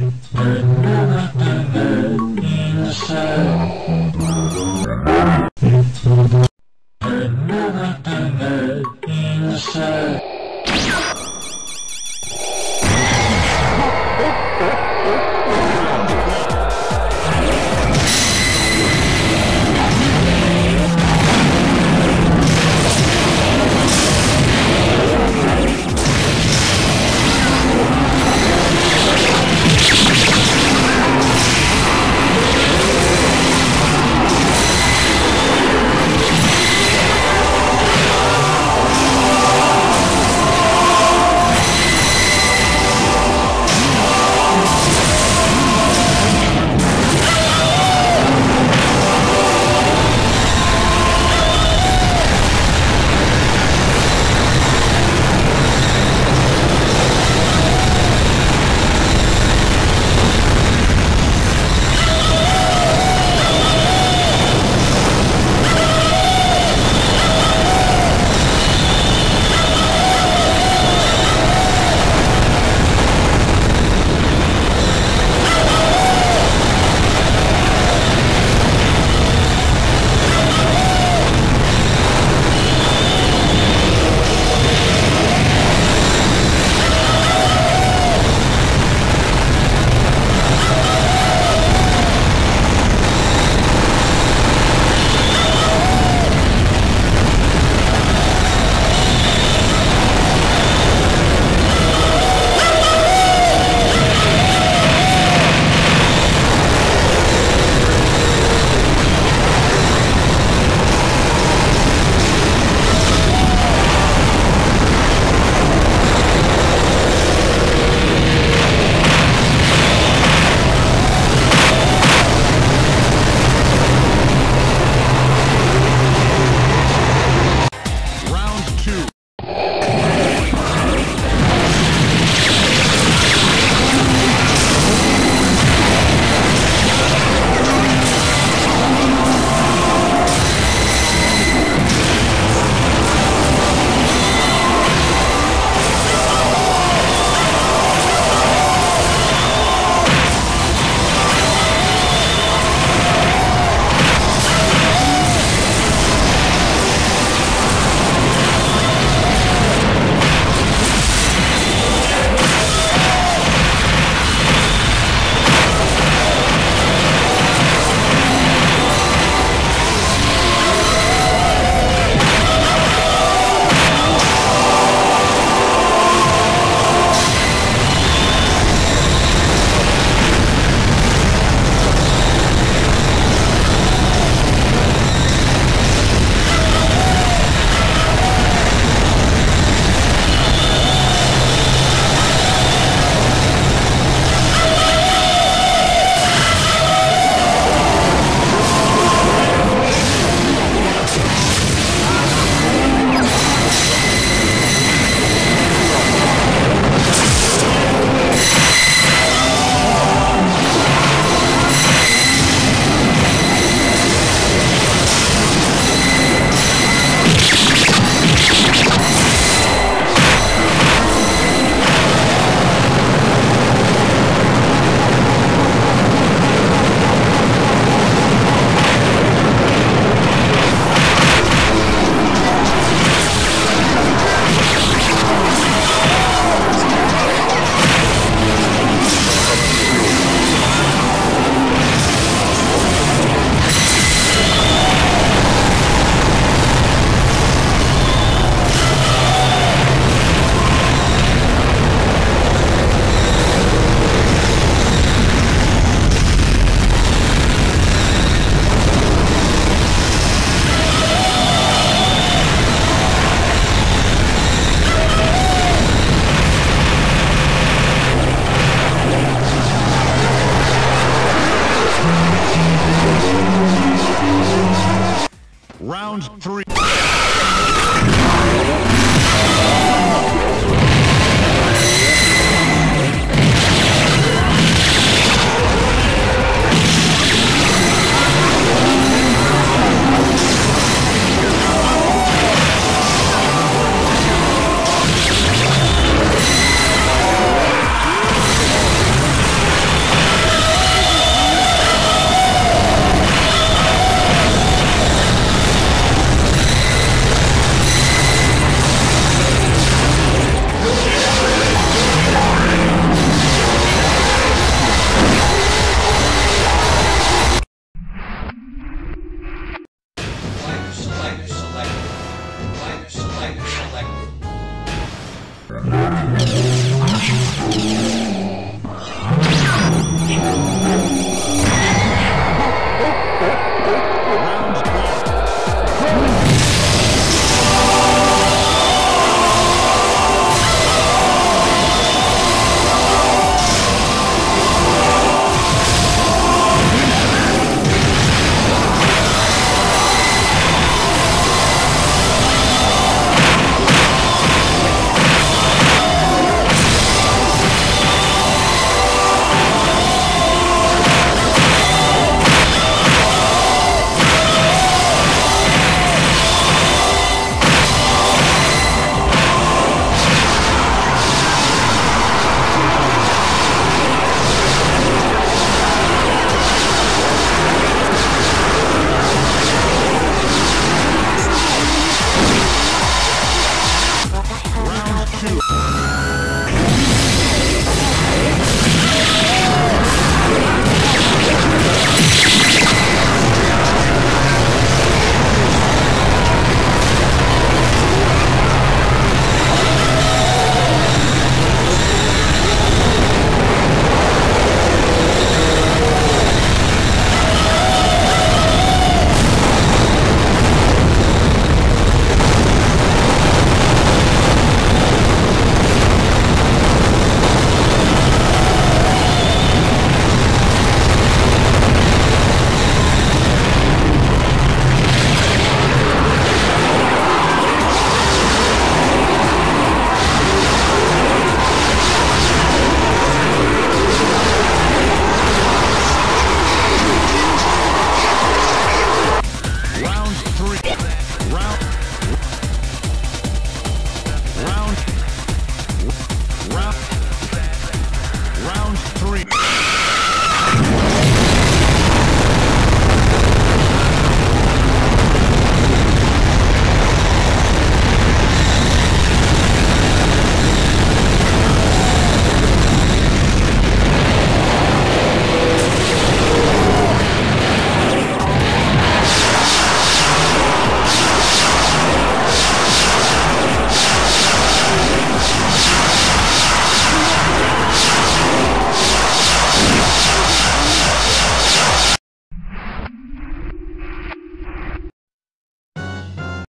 and everything that you said.